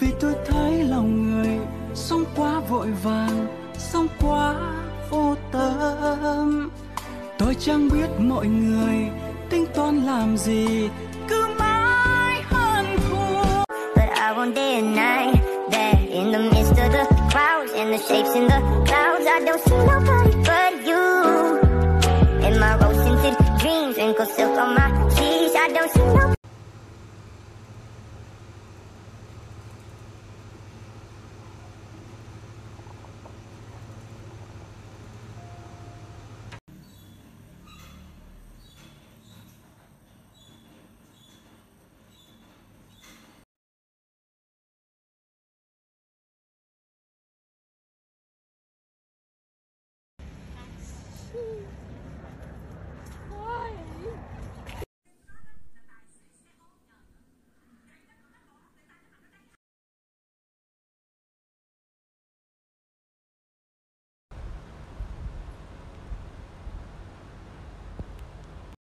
vì tôi thấy lòng người sống quá vội vàng, sống quá vô tâm. Tôi chẳng biết mọi người tính toán làm gì, cứ mãi hơn thua But I want day and night there in the midst of the crowds and the shapes in the clouds. I don't see nobody but you. In my rose tinted dreams and silk on my